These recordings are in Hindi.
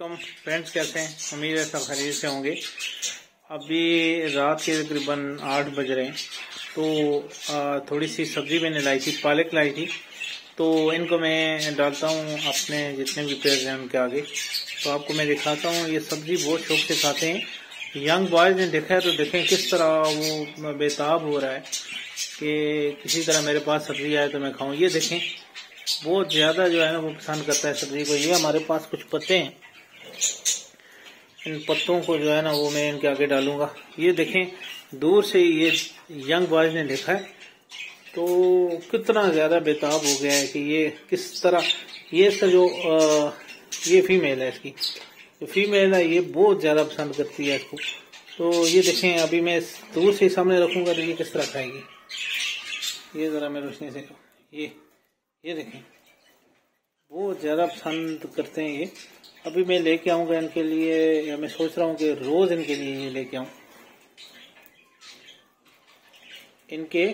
कम फ्रेंड्स कैसे हैं? उम्मीद है सब खरीद से होंगे। अभी रात के तकरीबन आठ बज रहे हैं तो थोड़ी सी सब्ज़ी मैंने लाई थी, पालक लाई थी। तो इनको मैं डालता हूँ अपने जितने भी पेड़ हैं उनके आगे। तो आपको मैं दिखाता हूँ, ये सब्ज़ी बहुत शौक से खाते हैं। यंग बॉयज़ ने देखा है तो देखें किस तरह वो बेताब हो रहा है कि किसी तरह मेरे पास सब्ज़ी आए तो मैं खाऊं। ये देखें, बहुत ज़्यादा जो है ना वो पसंद करता है सब्ज़ी को। ये हमारे पास कुछ पत्ते हैं। इन पत्तों को जो है ना वो मैं इनके आगे डालूँगा। ये देखें दूर से ये यंग बॉयज़ ने देखा है। तो कितना ज़्यादा बेताब हो गया है कि ये किस तरह ये इसका जो आ, ये फीमेल है इसकी। जो फीमेल है ये बहुत ज़्यादा पसंद करती है इसको। तो ये देखें अभी मैं दूर से सामने रखूँगा तो ये किस तरह खाएगी। ये ज़रा मैं रोशनी से ये ये देखें। बहुत ज़्यादा पसंद करते हैं ये। अभी मैं लेके आऊँगा इनके लिए, या मैं सोच रहा हूँ कि रोज़ इनके लिए ये लेके आऊँ। इनके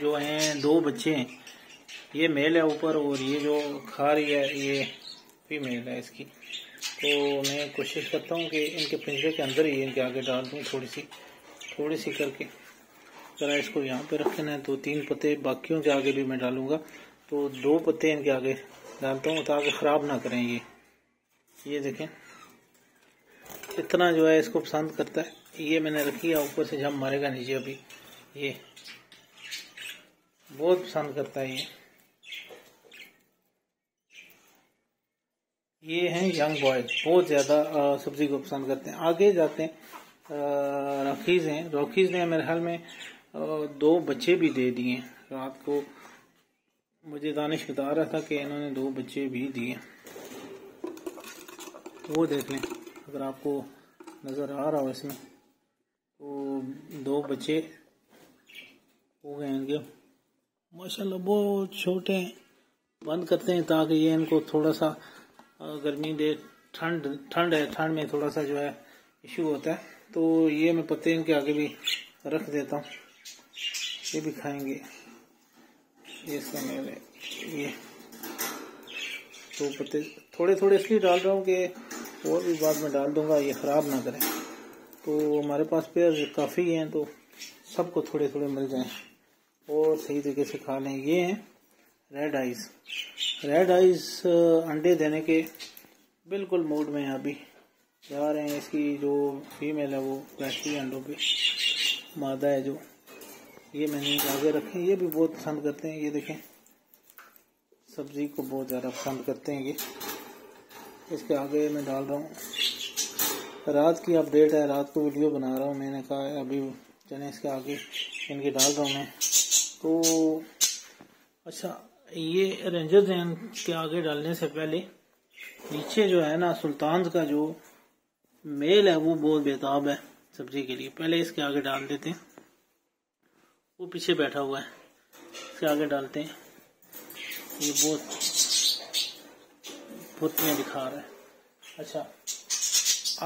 जो हैं, दो बच्चे हैं। ये मेल है ऊपर और ये जो खा रही है, ये फीमेल है इसकी। तो मैं कोशिश करता हूँ कि इनके पिंजरे के अंदर ही इनके आगे डाल दूँ थोड़ी सी थोड़ी सी करके। ज़रा इसको यहाँ पे रखे है तो तीन पत्ते बाकियों के आगे भी मैं डालूँगा। तो दो पत्ते इनके आगे डालता हूँ, ताकि ख़राब ना करें ये। ये देखें, इतना जो है इसको पसंद करता है। ये मैंने रखी है, ऊपर से जब मारेगा नीचे अभी। ये बहुत पसंद करता है ये। ये हैं यंग बॉय बहुत ज़्यादा सब्ज़ी को पसंद करते हैं। आगे जाते हैं रॉकीज हैं। रॉकीज ने मेरे ख्याल में दो बच्चे भी दे दिए रात को मुझे दानिश बता रहा था कि इन्होंने दो बच्चे भी दिए। वो देख लें, अगर आपको नज़र आ रहा हो इसमें तो दो बच्चे हो गए इनके। माशाल्लाह, बहुत छोटे बंद करते हैं ताकि ये इनको थोड़ा सा गर्मी दे, ठंड ठंड है, ठंड में थोड़ा सा जो है इशू होता है। तो ये मैं पत्ते इनके आगे भी रख देता हूँ। ये भी खाएँगे। ये समय ये तो पत्ते थोड़े थोड़े इसलिए डाल रहा हूँ कि और भी बाद में डाल दूँगा, ये ख़राब ना करें। तो हमारे पास पेयर काफ़ी हैं तो सबको थोड़े थोड़े मिल जाएँ। और सही तरीके से खा लें। ये हैं रेड आइस रेड आइस अंडे देने के बिल्कुल मूड में है अभी। जा रहे हैं इसकी जो फीमेल है, वो बैठती अंडों पे मादा है जो। ये मैंने आगे रखे ये भी बहुत पसंद करते हैं। ये देखें, सब्ज़ी को बहुत ज़्यादा पसंद करते हैं ये। इसके आगे मैं डाल रहा हूँ। रात की अपडेट है, रात को वीडियो बना रहा हूँ, मैंने कहा अभी चने इसके आगे। इनके डाल रहा हूँ मैं। तो अच्छा ये रेंजर जैन के आगे डालने से पहले नीचे जो है ना, सुल्तान का जो मेल है, वो बहुत बेताब है सब्ज़ी के लिए। पहले इसके आगे डाल देते हैं। वो पीछे बैठा हुआ है। इसके आगे डालते हैं। ये बहुत में दिखा रहा है। अच्छा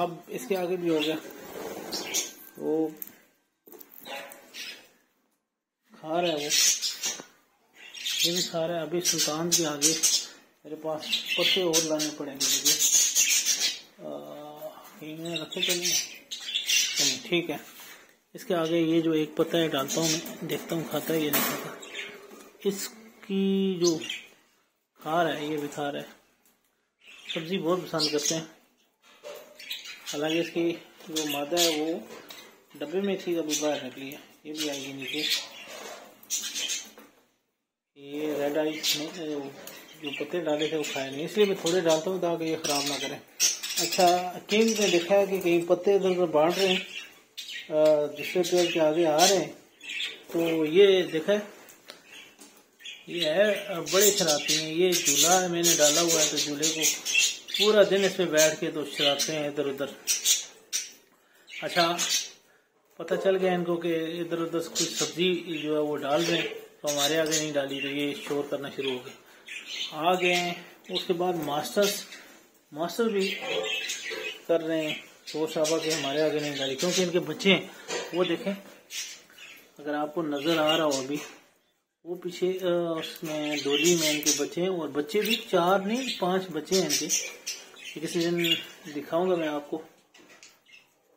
अब इसके आगे भी हो गया। वो खा रहा है वो। ये भी खा रहा है। अभी सुल्तान के आगे मेरे पास पत्ते और लाने पड़ेंगे मुझे। रखे तो नहीं ठीक है। इसके आगे ये जो एक पत्ता है, डालता हूँ मैं। देखता हूँ खाता है ये नहीं खाता। इसकी जो खा रहा है, ये भी खा रहा है। सब्ज़ी बहुत पसंद करते हैं। हालाँकि इसकी जो मादा है वो डब्बे में थी, अभी बाहर निकली है। ये भी आएगी नीचे। ये रेड आई जो पत्ते डाले थे, वो खाए नहीं। इसलिए मैं थोड़े डालता हूँ ताकि ये ख़राब ना करें। अच्छा किंग ने देखा है कि कहीं पत्ते इधर उधर बांट रहे हैं दूसरे पेड़ के आगे आ रहे हैं। तो ये देखा ये है बड़े शरारती हैं। ये झूला है, मैंने डाला हुआ है तो झूले को पूरा दिन इसमें बैठ के तो शरारते हैं इधर उधर। अच्छा पता चल गया इनको कि इधर उधर कुछ सब्ज़ी जो है वो डाल दें तो हमारे आगे नहीं डाली तो ये शोर करना शुरू हो गए आ गए उसके बाद मास्टर्स मास्टर भी कर रहे हैं। शोर शराबा के हमारे आगे नहीं डाली, क्योंकि इनके बच्चे हैं। वो देखें, अगर आपको नज़र आ रहा हो अभी वो पीछे उसमें डोली में इनके बच्चे हैं, और बच्चे भी चार नहीं, पाँच बच्चे हैं इनके। किसी दिन दिखाऊँगा मैं आपको,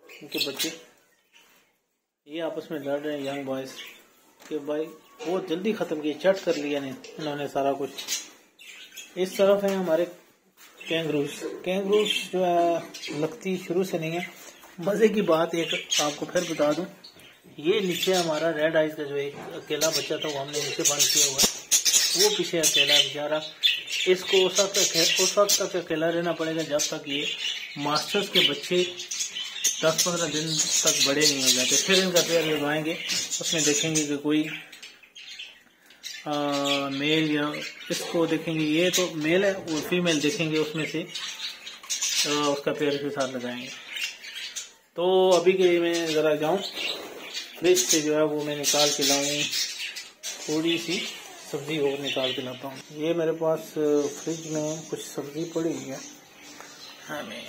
इनके बच्चे। ये आपस में लड़ रहे हैं यंग बॉयज़ के भाई, बहुत जल्दी ख़त्म किए चट कर लिया ने इन्होंने सारा कुछ। इस तरफ़ है हमारे कैंगरूस कैंगरूस जो है, लगती शुरू से नहीं है। मज़े की बात एक आपको फिर बता दूँ ये नीचे हमारा रेड आइज़ का जो एक अकेला बच्चा था वो हमने नीचे बंद किया हुआ वो पीछे अकेला बेचारा। इसको उस वक्त उस वक्त तक अकेला रहना पड़ेगा जब तक ये मास्टर्स के बच्चे दस पंद्रह दिन तक बड़े नहीं हो जाते। फिर इनका पेयर लगवाएँगे उसमें देखेंगे कि कोई आ, मेल या इसको देखेंगे। ये तो मेल है और फीमेल देखेंगे उसमें से आ, उसका पेयर के साथ लगाएँगे। तो अभी के लिए मैं ज़रा जाऊँ। फ्रिज से जो है वो मैं निकाल के लाऊं, थोड़ी सी सब्ज़ी और निकाल के लाता हूँ। ये मेरे पास फ्रिज में कुछ सब्ज़ी पड़ी हुई है। हमें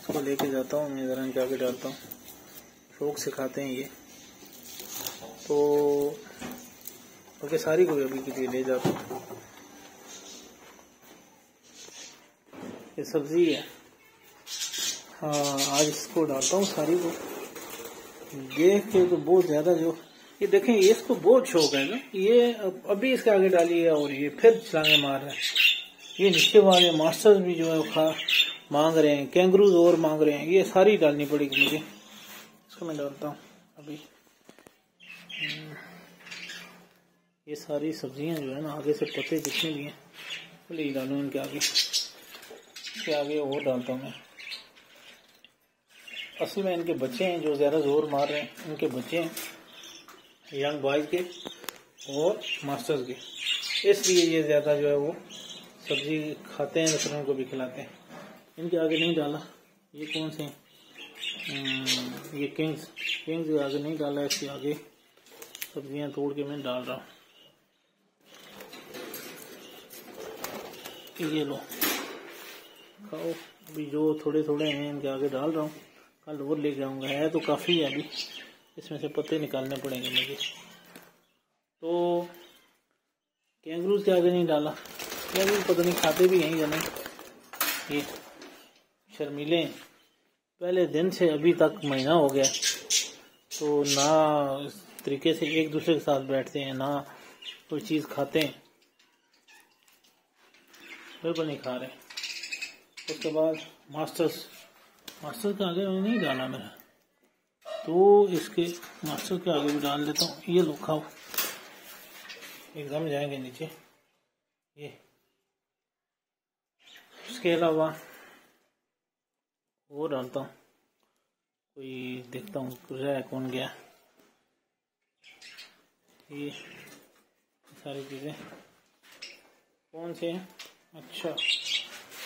इसको लेके जाता हूँ, मैं ज़रा के डालता हूँ। शौक से खाते हैं ये। तो ओके सारी को अभी के लिए ले जाता हूँ। ये सब्ज़ी है। हाँ आज इसको डालता हूँ सारी को। देख के तो बहुत ज़्यादा जो, ये देखें, ये इसको बहुत शौक है ना। ये अभी इसके आगे डाली है और ये फिर छलांगे मार रहे हैं। ये नीचे वाले मास्टर्स भी जो है खा, मांग रहे हैं, कैंगरूज और मांग रहे हैं। ये सारी डालनी पड़ेगी मुझे। इसको मैं डालता हूँ अभी। ये सारी सब्ज़ियाँ जो है ना, आगे से पत्ते जितने भी हैं ले डालू इनके आगे। इसके आगे और डालता हूँ मैं। असल में इनके बच्चे हैं जो ज़्यादा ज़ोर मार रहे हैं इनके बच्चे हैं यंग बॉयज़ के और मास्टर्स के। इसलिए ये ज़्यादा जो है वो सब्ज़ी खाते हैं दूसरों को भी खिलाते हैं। इनके आगे नहीं डाला। ये कौन से हम्म, ये किंग्स किंग्स आगे नहीं डाला इसके आगे सब्ज़ियाँ तोड़ के मैं डाल रहा हूँ। ये लो। खाओ। अभी जो थोड़े थोड़े हैं इनके आगे डाल रहा हूँ। कल और ले जाऊँगा है तो काफ़ी है अभी। इसमें से पत्ते निकालने पड़ेंगे मुझे। तो कैंगरूज के आगे नहीं डाला। कैंगरूज पता नहीं खाते भी हैं या नहीं। ये शर्मीले। पहले दिन से अभी तक महीना हो गया। तो ना इस तरीके से एक दूसरे के साथ बैठते हैं, ना कोई चीज़ खाते हैं। बिल्कुल नहीं खा रहे। उसके बाद मास्टर्स मास्टर के आगे मैंने नहीं डाला मेरा। तो इसके मास्टर के आगे भी डाल देता हूँ। ये लो, खाओ। एकदम जाएँगे नीचे। ये। उसके अलावा वो डालता हूँ। कोई देखता हूँ रहा कौन गया। ये सारी चीज़ें। कौन से हैं? अच्छा।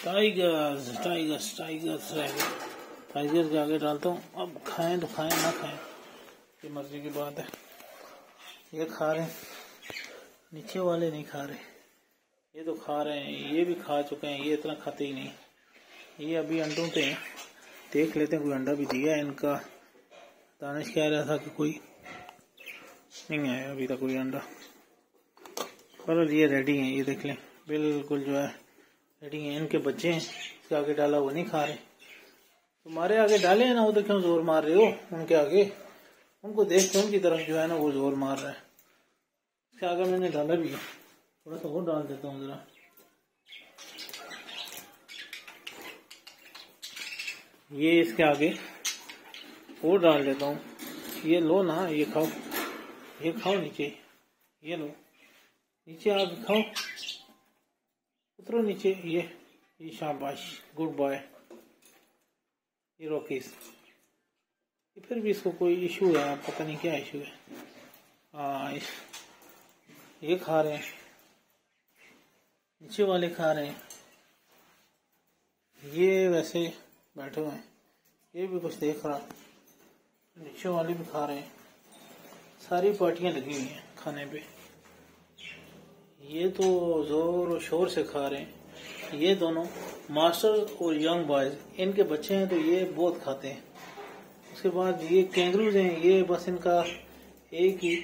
टाइगर्स टाइगर्स टाइगर्स रह गए। टाइगर्स के आगे डालता हूँ। अब खाएँ तो खाएँ, ना खाएँ। ये मर्ज़ी की बात है। ये खा रहे नीचे वाले नहीं खा रहे। ये तो खा रहे हैं। ये भी खा चुके हैं। ये इतना खाते ही नहीं। ये अभी अंडों पे हैं। देख लेते हैं, कोई अंडा भी दिया है इनका। दानिश कह रहा था कि कोई नहीं आया अभी तक कोई अंडा। पर ये रेडी हैं, ये देख लें। बिल्कुल जो है रेडी हैं। इनके बच्चे हैं। इसके आगे डाला वो नहीं खा रहे। तुम्हारे आगे डाले हैं ना, वो तो क्यों ज़ोर मार रहे हो? उनके आगे। उनको देख के उनकी तरफ़ जो है ना, वो ज़ोर मार रहा है। इसके आगे मैंने डाला भी है। थोड़ा सा और डाल देता हूँ ज़रा। ये इसके आगे और डाल देता हूँ। ये लो ना, ये खाओ। ये खाओ नीचे। ये लो। नीचे आप खाओ। उतरो नीचे। ये ये शाबाश। Good boy. ये रॉकीस ये फिर भी इसको कोई इशू है पता नहीं क्या इशू है। हाँ ये खा रहे हैं। नीचे वाले खा रहे हैं। ये वैसे बैठे हुए हैं। ये भी कुछ देख रहा। नीचे वाले भी खा रहे हैं। सारी पार्टियाँ लगी हुई हैं खाने पे। ये तो ज़ोर और शोर से खा रहे हैं। ये दोनों मास्टर और यंग बॉयज़, इनके बच्चे हैं तो ये बहुत खाते हैं। उसके बाद ये कैंगरूज हैं, ये बस इनका एक ही।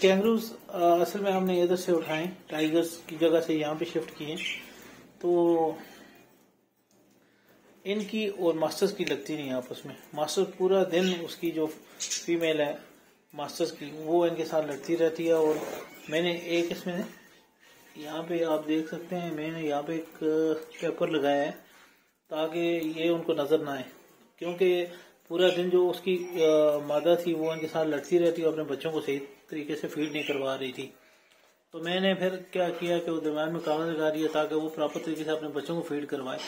कैंगरूज असल में हमने इधर से उठाए, टाइगर्स की जगह से यहाँ पे शिफ्ट किए। तो इनकी और मास्टर्स की लगती नहीं आपस में। मास्टर्स पूरा दिन उसकी जो फीमेल है, मास्टर्स की, वो इनके साथ लड़ती रहती है और मैंने एक इसमें यहाँ पे आप देख सकते हैं, मैंने यहाँ पे एक पेपर लगाया है, ताकि ये उनको नज़र ना आए। क्योंकि पूरा दिन जो उसकी मादा थी, वो इनके साथ लड़ती रहती और अपने बच्चों को सही तरीके से फ़ीड नहीं करवा रही थी। तो मैंने फिर क्या किया कि वो दिमाग में कागज़ लगा दिया, ताकि वो प्रॉपर तरीके से अपने बच्चों को फ़ीड करवाए।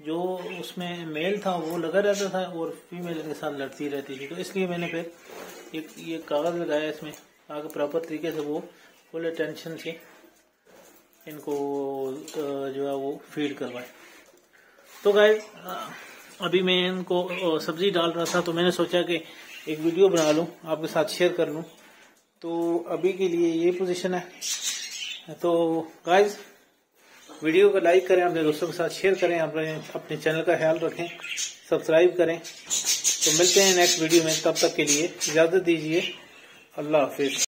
जो उसमें मेल था, वो लगा रहता था और फीमेल इनके साथ लड़ती रहती थी। तो इसलिए मैंने फिर एक, ये कागज़ लगाया इसमें, ताकि प्रॉपर तरीके से वो फुल अटेंशन से इनको जो है वो फ़ीड करवाए। तो गाय अभी मैं इनको सब्ज़ी डाल रहा था तो मैंने सोचा कि एक वीडियो बना लूँ, आपके साथ शेयर कर लूँ। तो अभी के लिए ये पोजीशन है। तो गाइज़ वीडियो को लाइक करें, अपने दोस्तों के साथ शेयर करें, अपने अपने चैनल का ख्याल रखें सब्सक्राइब करें। तो मिलते हैं नेक्स्ट वीडियो में, तब तक के लिए इजाज़त दीजिए। अल्लाह हाफिज।